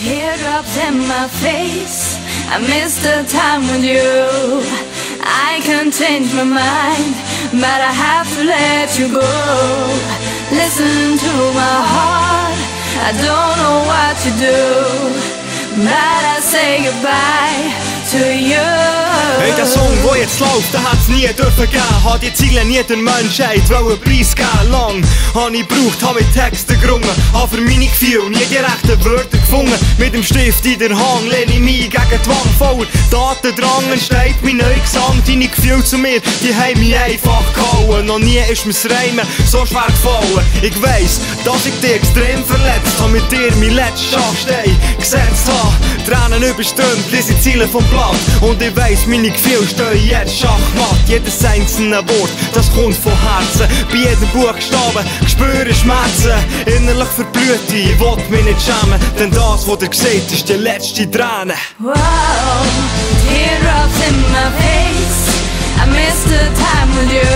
Teardrops in my face. I miss the time with you. I can't change my mind, but I have to let you go. Listen to my heart. I don't know what to do, but I say goodbye to you. Hey, der Song, wo jetzt läuft, der hat's nie dürfen geben. Hat die Ziele nie den Menschheit wollen preisgeben. Lang hab ich gebraucht, hab mit Texten gerungen, hab für meine Gefühle nie die rechten Wörter gefunden. Mit dem Stift in der Hand lehne ich mich gegen die Wand voll. Datendrang entsteht mein neuer Gesang. Deine Gefühle zu mir, die haben mich einfach gehauen. Noch nie ist mir's Reimen so schwer gefallen. Ich weiss, dass ich dich extrem verletzt hab, mit dir mein letztes Schachstein gesetzt hab. Tränen überströmt, lese Ziele vom Blatt. Und ich weiss, meine Gefühle stehen jetzt Schachmatt. Jedes einzelne Wort, das kommt von Herzen. Bei jedem Buchstaben spüre Schmerzen. Innerlich verblüht ich, will mich nicht schämen. Denn das, was ihr seht, ist die letzte Träne. Wow, teardrops in my face. I miss the time with you.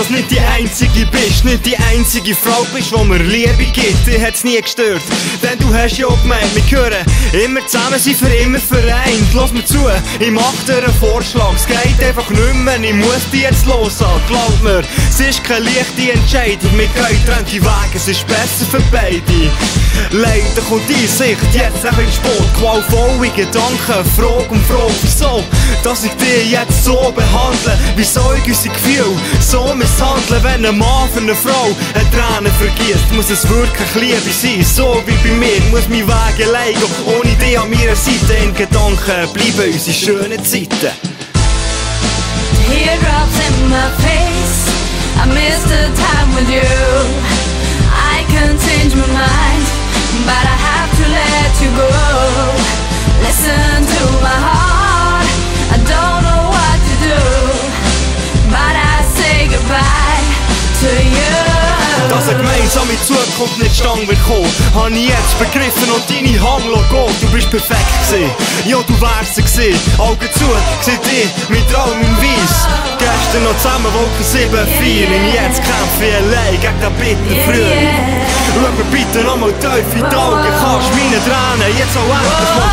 Dass nicht die einzige bist, nicht die einzige Frau bist, die mir Liebe gibt. Dich hat's nie gestört, denn du hast ja auch gemeint, wir gehören immer zusammen, sind für immer vereint. Lass mir zu, ich mach dir einen Vorschlag, es geht einfach nicht mehr, ich muss dich jetzt loslassen. Glaub mir, es ist keine leichte Entscheidung, wir gehen getrennte Wege, es ist besser für beide. Leider kommt die Sicht jetzt ein bisschen Sport, qualvolle Gedanken, Frage um Frage, wieso, dass ich dich jetzt so behandle, wieso ich unsere Gefühle so misshandeln, wenn ein Mann für eine Frau eine Träne vergisst, muss es wirklich Liebe sein, so wie bei mir, muss mein Weg gehen, ohne dich an meiner Seite, in Gedanken bleiben unsere schönen Zeiten. Teardrops in my face. I miss the time with you. Dass eine gemeinsame Zukunft nicht stand wird kommen, hab ich jetzt begriffen und deine Hand gehen. Du bist perfekt gewesen, ja du wärst sie gewesen. Augen zu, seh dich, mein Traum im Weiss. Gestern noch zusammen Wolken 7 feiern, jetzt kämpfe ich allein gegen den bitter Früh. Schau mir bitte nochmal tief in die Augen, kannst meine Tränen jetzt auch endlich mal.